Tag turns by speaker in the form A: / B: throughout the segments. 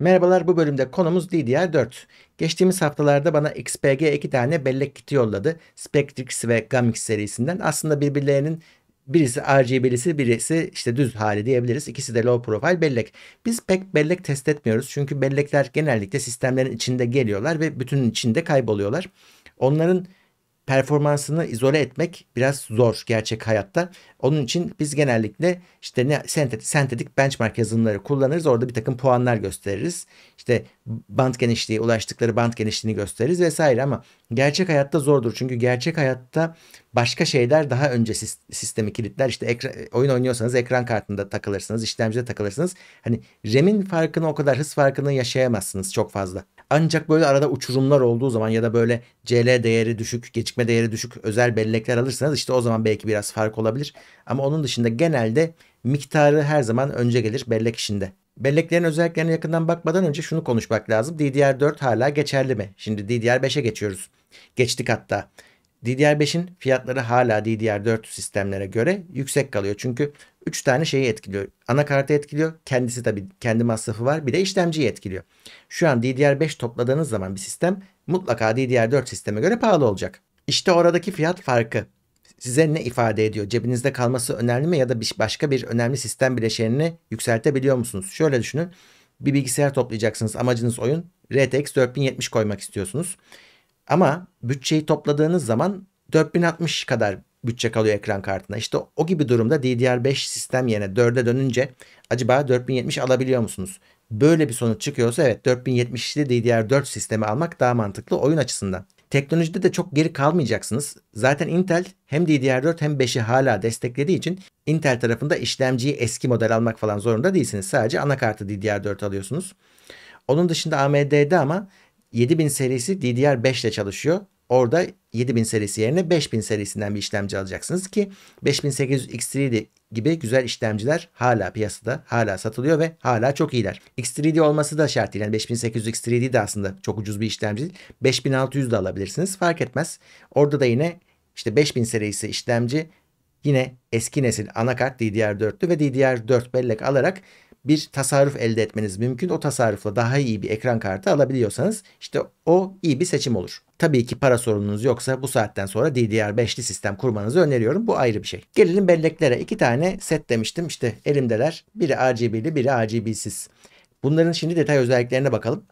A: Merhabalar bu bölümde konumuz DDR4. Geçtiğimiz haftalarda bana XPG iki tane bellek kiti yolladı. Spectrix ve Gamix serisinden. Aslında birbirlerinin birisi RGB'lisi birisi işte düz hali diyebiliriz. İkisi de low profile bellek. Biz pek bellek test etmiyoruz. Çünkü bellekler genellikle sistemlerin içinde geliyorlar ve bütünün içinde kayboluyorlar. Onların performansını izole etmek biraz zor gerçek hayatta. Onun için biz genellikle işte ne sentetik, benchmark yazılımları kullanırız. Orada bir takım puanlar gösteririz. İşte band genişliği, ulaştıkları band genişliğini gösteririz vesaire ama gerçek hayatta zordur. Çünkü gerçek hayatta başka şeyler daha önce sistemi kilitler. İşte ekran, oyun oynuyorsanız ekran kartında takılırsınız, işlemcide takılırsınız. Hani RAM'in farkını o kadar hız farkını yaşayamazsınız çok fazla. Ancak böyle arada uçurumlar olduğu zaman ya da böyle CL değeri düşük, gecikme değeri düşük özel bellekler alırsanız işte o zaman belki biraz fark olabilir. Ama onun dışında genelde miktarı her zaman önce gelir bellek işinde. Belleklerin özelliklerine yakından bakmadan önce şunu konuşmak lazım. DDR4 hala geçerli mi? Şimdi DDR5'e geçiyoruz. Geçtik hatta. DDR5'in fiyatları hala DDR4 sistemlere göre yüksek kalıyor. Çünkü 3 tane şeyi etkiliyor. Anakartı etkiliyor. Kendisi tabii kendi masrafı var. Bir de işlemciyi etkiliyor. Şu an DDR5 topladığınız zaman bir sistem mutlaka DDR4 sisteme göre pahalı olacak. İşte oradaki fiyat farkı size ne ifade ediyor? Cebinizde kalması önemli mi ya da başka bir önemli sistem bileşenini yükseltebiliyor musunuz? Şöyle düşünün. Bir bilgisayar toplayacaksınız. Amacınız oyun. RTX 4070 koymak istiyorsunuz. Ama bütçeyi topladığınız zaman 4060 kadar bütçe kalıyor ekran kartına. İşte o gibi durumda DDR5 sistem yerine 4'e dönünce acaba 4070 alabiliyor musunuz? Böyle bir sonuç çıkıyorsa evet 4070'li DDR4 sistemi almak daha mantıklı oyun açısından. Teknolojide de çok geri kalmayacaksınız. Zaten Intel hem DDR4 hem 5'i hala desteklediği için Intel tarafında işlemciyi eski model almak falan zorunda değilsiniz. Sadece anakartı DDR4 alıyorsunuz. Onun dışında AMD'de ama 7000 serisi DDR5 ile çalışıyor. Orada 7000 serisi yerine 5000 serisinden bir işlemci alacaksınız ki 5800 X3D gibi güzel işlemciler hala piyasada, hala satılıyor ve hala çok iyiler. X3D olması da şart değil. Yani 5800 X3D de aslında çok ucuz bir işlemci değil. 5600 de alabilirsiniz. Fark etmez. Orada da yine işte 5000 serisi işlemci yine eski nesil anakart DDR4'lü ve DDR4 bellek alarak bir tasarruf elde etmeniz mümkün. O tasarrufla daha iyi bir ekran kartı alabiliyorsanız işte o iyi bir seçim olur. Tabii ki para sorununuz yoksa bu saatten sonra DDR5'li sistem kurmanızı öneriyorum. Bu ayrı bir şey. Gelelim belleklere. İki tane set demiştim. İşte elimdeler. Biri RGB'li, biri RGB'siz. Bunların şimdi detay özelliklerine bakalım.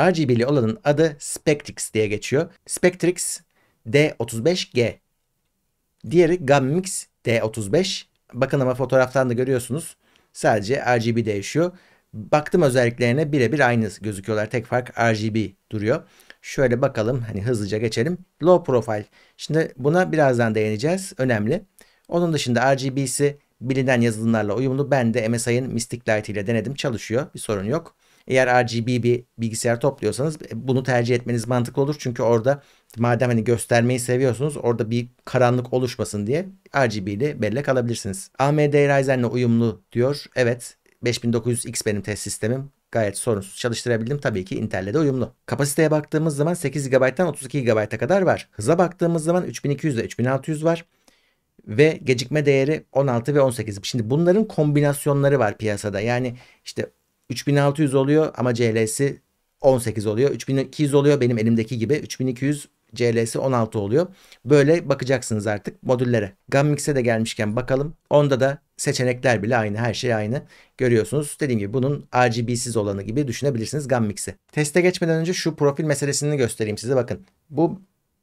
A: RGB'li olanın adı Spectrix diye geçiyor. Spectrix D35G. Diğeri Gammix D35. Bakın ama fotoğraftan da görüyorsunuz. Sadece RGB değişiyor. Baktım özelliklerine birebir aynı gözüküyorlar. Tek fark RGB duruyor. Şöyle bakalım hani hızlıca geçelim. Low profile. Şimdi buna birazdan değineceğiz. Önemli. Onun dışında RGB'si bilinen yazılımlarla uyumlu. Ben de MSI'ın Mystic Light ile denedim. Çalışıyor. Bir sorun yok. Eğer RGB bir bilgisayar topluyorsanız bunu tercih etmeniz mantıklı olur. Çünkü orada madem hani göstermeyi seviyorsunuz orada bir karanlık oluşmasın diye RGB'li bellek alabilirsiniz. AMD Ryzen'le uyumlu diyor. Evet 5900X benim test sistemim. Gayet sorunsuz çalıştırabildim. Tabii ki Intel'le de uyumlu. Kapasiteye baktığımız zaman 8 GB'dan 32 GB'a kadar var. Hıza baktığımız zaman 3200 ile 3600 var. Ve gecikme değeri 16 ve 18. Şimdi bunların kombinasyonları var piyasada. Yani işte 3600 oluyor ama CL'si 18 oluyor. 3200 oluyor benim elimdeki gibi. 3200 CL'si 16 oluyor. Böyle bakacaksınız artık modüllere. Gammix'e de gelmişken bakalım. Onda da seçenekler bile aynı. Her şey aynı. Görüyorsunuz. Dediğim gibi bunun RGB'siz olanı gibi düşünebilirsiniz Gammix'i. Teste geçmeden önce şu profil meselesini göstereyim size. Bakın bu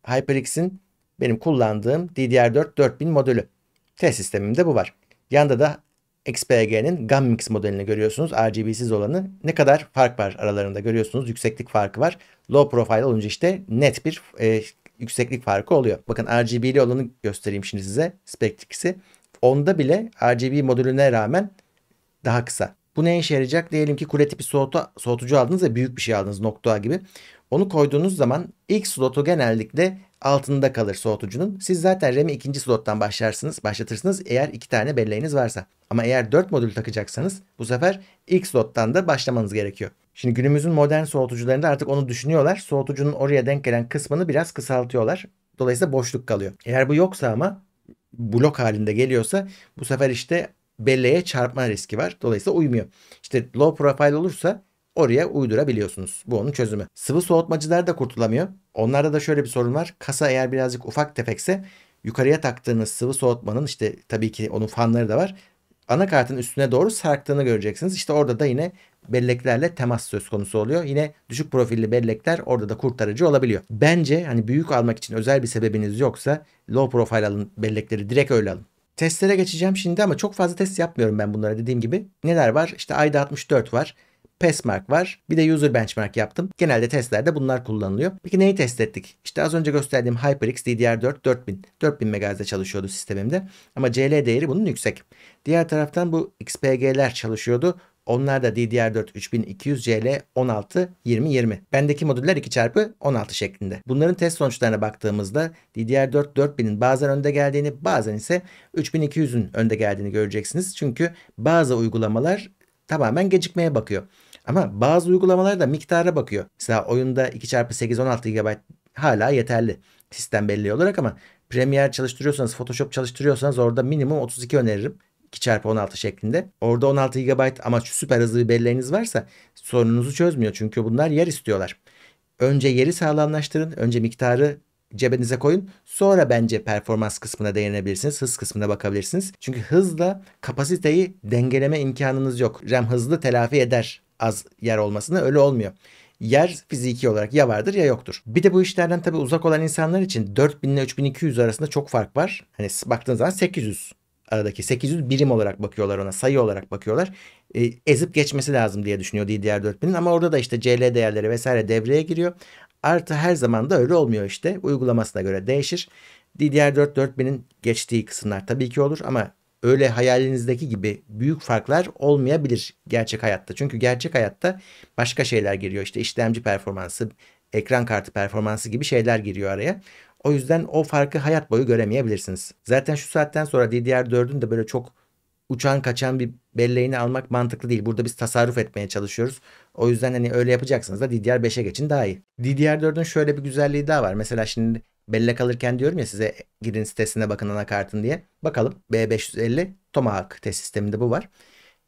A: HyperX'in benim kullandığım DDR4 4000 modülü. Test sistemimde bu var. Yanda da XPG'nin Gammix modelini görüyorsunuz. RGB'siz olanı. Ne kadar fark var aralarında görüyorsunuz. Yükseklik farkı var. Low profile olunca işte net bir e, yükseklik farkı oluyor. Bakın RGB'li olanı göstereyim şimdi size. Spectrix'i. Onda bile RGB modülüne rağmen daha kısa. Bu ne işe yarayacak? Diyelim ki kule tipi soğutu, soğutucu aldınız ve büyük bir şey aldınız nokta gibi. Onu koyduğunuz zaman ilk slotu genellikle altında kalır soğutucunun. Siz zaten RAM'i ikinci slottan başlarsınız, başlatırsınız eğer iki tane belleğiniz varsa. Ama eğer 4 modül takacaksanız bu sefer ilk slottan da başlamanız gerekiyor. Şimdi günümüzün modern soğutucularında artık onu düşünüyorlar. Soğutucunun oraya denk gelen kısmını biraz kısaltıyorlar. Dolayısıyla boşluk kalıyor. Eğer bu yoksa ama blok halinde geliyorsa bu sefer işte belleğe çarpma riski var. Dolayısıyla uymuyor. İşte low profile olursa oraya uydurabiliyorsunuz. Bu onun çözümü. Sıvı soğutmacılar da kurtulamıyor. Onlarda da şöyle bir sorun var. Kasa eğer birazcık ufak tefekse yukarıya taktığınız sıvı soğutmanın işte tabii ki onun fanları da var. Anakartın üstüne doğru sarktığını göreceksiniz. İşte orada da yine belleklerle temas söz konusu oluyor. Yine düşük profilli bellekler orada da kurtarıcı olabiliyor. Bence hani büyük almak için özel bir sebebiniz yoksa low profile alın bellekleri direkt öyle alın. Testlere geçeceğim şimdi ama çok fazla test yapmıyorum ben bunlara dediğim gibi. Neler var? İşte ayda 64 var. Passmark var. Bir de user benchmark yaptım. Genelde testlerde bunlar kullanılıyor. Peki neyi test ettik? İşte az önce gösterdiğim HyperX DDR4 4000. 4000 MHz'de çalışıyordu sistemimde. Ama CL değeri bunun yüksek. Diğer taraftan bu XPG'ler çalışıyordu. Onlar da DDR4 3200 CL 16 20 20. Bendeki modüller 2 çarpı 16 şeklinde. Bunların test sonuçlarına baktığımızda DDR4 4000'in bazen önde geldiğini bazen ise 3200'ün önde geldiğini göreceksiniz. Çünkü bazı uygulamalar tamamen gecikmeye bakıyor. Ama bazı uygulamalar da miktara bakıyor. Mesela oyunda 2x8 16 GB hala yeterli sistem belli olarak ama Premiere çalıştırıyorsanız, Photoshop çalıştırıyorsanız orada minimum 32 öneririm. 2x16 şeklinde. Orada 16 GB ama süper hızlı bir belleğiniz varsa sorununuzu çözmüyor. Çünkü bunlar yer istiyorlar. Önce yeri sağlamlaştırın. Önce miktarı cebinize koyun. Sonra bence performans kısmına değinebilirsiniz. Hız kısmına bakabilirsiniz. Çünkü hızla kapasiteyi dengeleme imkanınız yok. RAM hızlı telafi eder az yer olmasını öyle olmuyor. Yer fiziki olarak ya vardır ya yoktur. Bir de bu işlerden tabii uzak olan insanlar için 4000 ile 3200 arasında çok fark var. Hani baktığınız zaman 800 aradaki 800 birim olarak bakıyorlar ona sayı olarak bakıyorlar. E, ezip geçmesi lazım diye düşünüyor DDR4000'in ama orada da işte CL değerleri vesaire devreye giriyor. Artı her zaman da öyle olmuyor işte. Uygulamasına göre değişir. DDR4 4000'in geçtiği kısımlar tabii ki olur ama öyle hayalinizdeki gibi büyük farklar olmayabilir gerçek hayatta. Çünkü gerçek hayatta başka şeyler giriyor. İşte işlemci performansı, ekran kartı performansı gibi şeyler giriyor araya. O yüzden o farkı hayat boyu göremeyebilirsiniz. Zaten şu saatten sonra DDR4'ün de böyle çok uçan kaçan bir belleğini almak mantıklı değil. Burada biz tasarruf etmeye çalışıyoruz. O yüzden hani öyle yapacaksınız da DDR5'e geçin daha iyi. DDR4'ün şöyle bir güzelliği daha var. Mesela şimdi bellek alırken diyorum ya size girin sitesine bakın anakartın diye. Bakalım B550 Tomahawk test sisteminde bu var.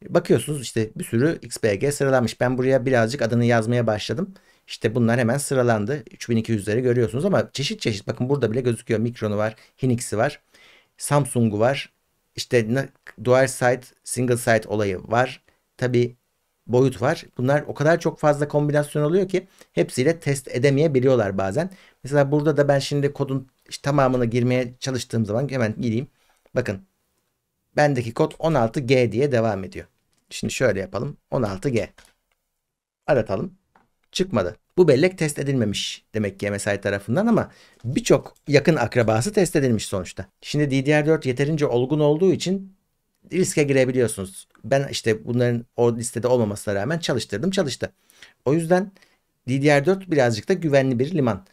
A: Bakıyorsunuz işte bir sürü XPG sıralanmış. Ben buraya birazcık adını yazmaya başladım. İşte bunlar hemen sıralandı. 3200'leri görüyorsunuz ama çeşit çeşit bakın burada bile gözüküyor. Mikron'u var, Hynix'i var, Samsung'u var. İşte dual site, single site olayı var. Tabi boyut var. Bunlar o kadar çok fazla kombinasyon oluyor ki hepsiyle test edemeyebiliyorlar bazen. Mesela burada da ben şimdi kodun işte tamamını girmeye çalıştığım zaman hemen gireyim. Bakın bendeki kod 16G diye devam ediyor. Şimdi şöyle yapalım. 16G. Aratalım. Çıkmadı. Bu bellek test edilmemiş demek ki MSI tarafından ama birçok yakın akrabası test edilmiş sonuçta. Şimdi DDR4 yeterince olgun olduğu için riske girebiliyorsunuz. Ben işte bunların o listede olmamasına rağmen çalıştırdım çalıştı. O yüzden DDR4 birazcık da güvenli bir liman.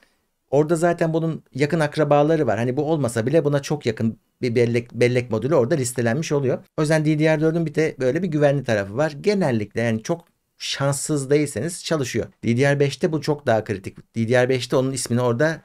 A: Orada zaten bunun yakın akrabaları var. Hani bu olmasa bile buna çok yakın bir bellek, bellek modülü orada listelenmiş oluyor. O yüzden DDR4'ün bir de böyle bir güvenli tarafı var. Genellikle yani çok şanssız değilseniz çalışıyor. DDR5'te bu çok daha kritik. DDR5'te onun ismini orada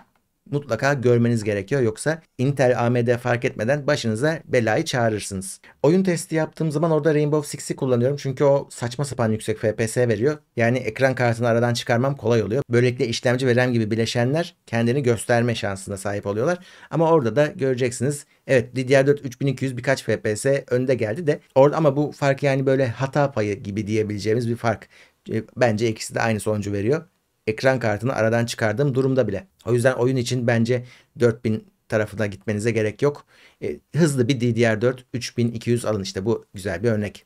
A: mutlaka görmeniz gerekiyor. Yoksa Intel, AMD fark etmeden başınıza belayı çağırırsınız. Oyun testi yaptığım zaman orada Rainbow Six'i kullanıyorum. Çünkü o saçma sapan yüksek FPS veriyor. Yani ekran kartını aradan çıkarmam kolay oluyor. Böylelikle işlemci ve RAM gibi bileşenler kendini gösterme şansına sahip oluyorlar. Ama orada da göreceksiniz. Evet DDR4 3200 birkaç FPS önde geldi de orada ama bu fark yani böyle hata payı gibi diyebileceğimiz bir fark. E, bence ikisi de aynı sonucu veriyor ekran kartını aradan çıkardığım durumda bile. O yüzden oyun için bence 4000 tarafına gitmenize gerek yok. E, hızlı bir DDR4 3200 alın işte bu güzel bir örnek.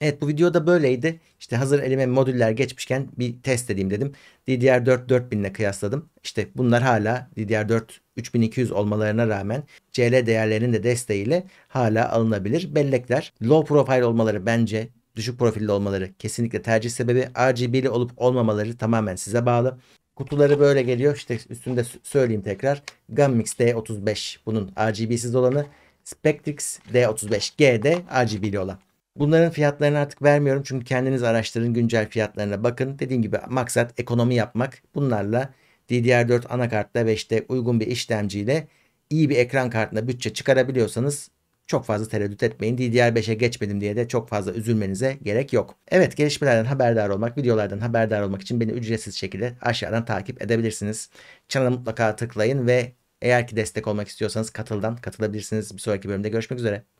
A: Evet bu videoda böyleydi. İşte hazır elime modüller geçmişken bir test edeyim dedim. DDR4 4000 ile kıyasladım. İşte bunlar hala DDR4 3200 olmalarına rağmen CL değerlerinin de desteğiyle hala alınabilir bellekler. Low profile olmaları bence düşük profilli olmaları kesinlikle tercih sebebi. RGB'li olup olmamaları tamamen size bağlı. Kutuları böyle geliyor. İşte üstünde söyleyeyim tekrar. Gammix D35 bunun RGB'siz olanı. Spectrix D35G de RGB'li olan. Bunların fiyatlarını artık vermiyorum çünkü kendiniz araştırın güncel fiyatlarına bakın. Dediğim gibi maksat ekonomi yapmak. Bunlarla DDR4 anakartla ve işte uygun bir işlemciyle iyi bir ekran kartına bütçe çıkarabiliyorsanız çok fazla tereddüt etmeyin. DDR5'e geçmedim diye de çok fazla üzülmenize gerek yok. Evet gelişmelerden haberdar olmak, videolardan haberdar olmak için beni ücretsiz şekilde aşağıdan takip edebilirsiniz. Kanala mutlaka tıklayın ve eğer ki destek olmak istiyorsanız katıldan katılabilirsiniz. Bir sonraki bölümde görüşmek üzere.